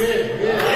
Yeah, yeah.